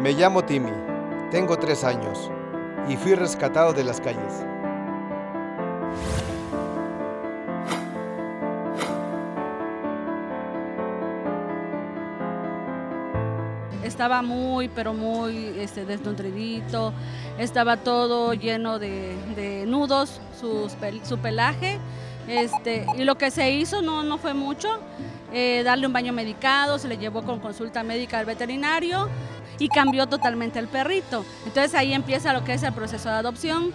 Me llamo Timmy, tengo tres años y fui rescatado de las calles. Estaba muy, pero muy este, desnutridito, estaba todo lleno de, nudos, su pelaje, este, y lo que se hizo no, no fue mucho, eh, darle un baño medicado, se le llevó con consulta médica al veterinario y cambió totalmente el perrito. Entonces ahí empieza lo que es el proceso de adopción.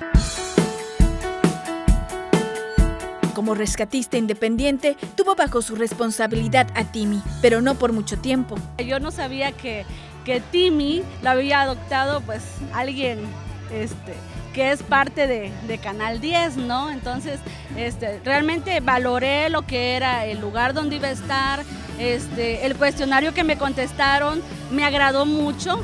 Como rescatista independiente, tuvo bajo su responsabilidad a Timmy, pero no por mucho tiempo. Yo no sabía que, que Timmy lo había adoptado pues alguien este, que es parte de, de Canal 10, ¿no? Entonces, este, realmente valoré lo que era el lugar donde iba a estar, este, el cuestionario que me contestaron me agradó mucho.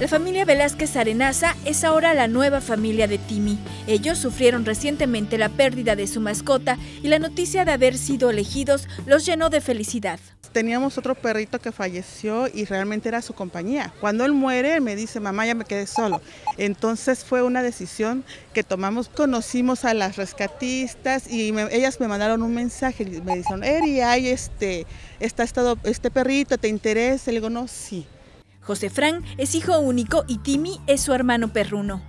La familia Velázquez Arenaza es ahora la nueva familia de Timmy. Ellos sufrieron recientemente la pérdida de su mascota y la noticia de haber sido elegidos los llenó de felicidad. Teníamos otro perrito que falleció y realmente era su compañía. Cuando él muere, me dice, mamá, ya me quedé solo. Entonces fue una decisión que tomamos. Conocimos a las rescatistas y ellas me mandaron un mensaje. Me dijeron, Eri, hay este, está estado, este perrito, ¿te interesa? Le digo, no, sí. José Fran es hijo único y Timmy es su hermano perruno.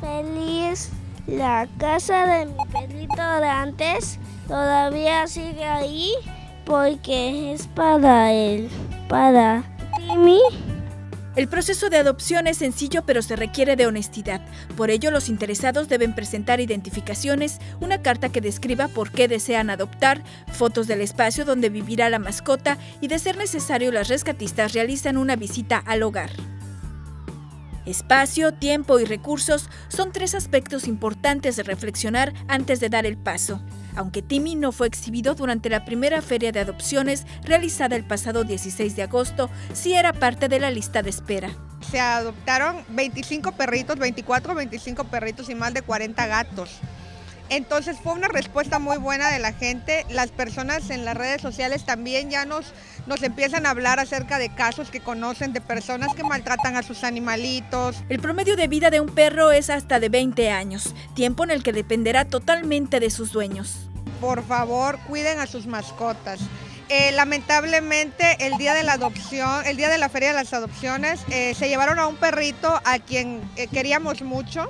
Feliz. La casa de mi perrito de antes todavía sigue ahí porque es para él, para Timmy. El proceso de adopción es sencillo pero se requiere de honestidad. Por ello los interesados deben presentar identificaciones, una carta que describa por qué desean adoptar, fotos del espacio donde vivirá la mascota y de ser necesario las rescatistas realizan una visita al hogar. Espacio, tiempo y recursos son tres aspectos importantes de reflexionar antes de dar el paso. Aunque Timmy no fue exhibido durante la primera feria de adopciones realizada el pasado 16 de agosto, sí era parte de la lista de espera. Se adoptaron 25 perritos, 24 o 25 perritos y más de 40 gatos. Entonces fue una respuesta muy buena de la gente. Las personas en las redes sociales también ya nos, nos empiezan a hablar acerca de casos que conocen de personas que maltratan a sus animalitos. El promedio de vida de un perro es hasta de 20 años, tiempo en el que dependerá totalmente de sus dueños. Por favor, cuiden a sus mascotas. Eh, lamentablemente el día de la adopción, el día de la feria de las adopciones, eh, se llevaron a un perrito a quien eh, queríamos mucho,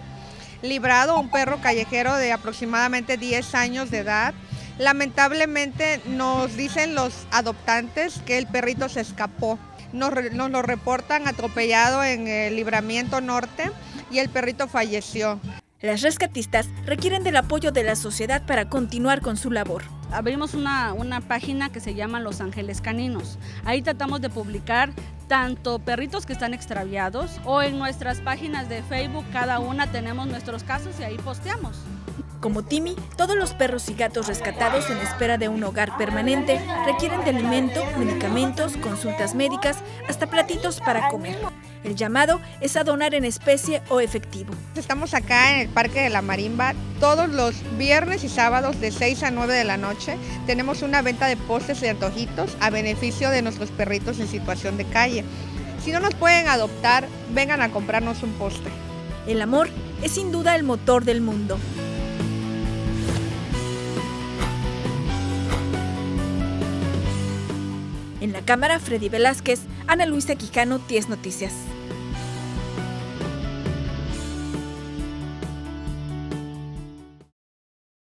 librado, un perro callejero de aproximadamente 10 años de edad. Lamentablemente nos dicen los adoptantes que el perrito se escapó. Nos, lo reportan atropellado en el libramiento norte y el perrito falleció. Las rescatistas requieren del apoyo de la sociedad para continuar con su labor. Abrimos una, una página que se llama Los Ángeles Caninos. Ahí tratamos de publicar tanto perritos que están extraviados o en nuestras páginas de Facebook, cada una tenemos nuestros casos y ahí posteamos. Como Timmy, todos los perros y gatos rescatados en espera de un hogar permanente requieren de alimento, medicamentos, consultas médicas, hasta platitos para comer. El llamado es a donar en especie o efectivo. Estamos acá en el Parque de la Marimba todos los viernes y sábados de 6 a 9 de la noche. Tenemos una venta de postres y antojitos a beneficio de nuestros perritos en situación de calle. Si no nos pueden adoptar, vengan a comprarnos un postre. El amor es sin duda el motor del mundo. La cámara, Freddy Velázquez, Ana Luisa Quijano, 10 Noticias.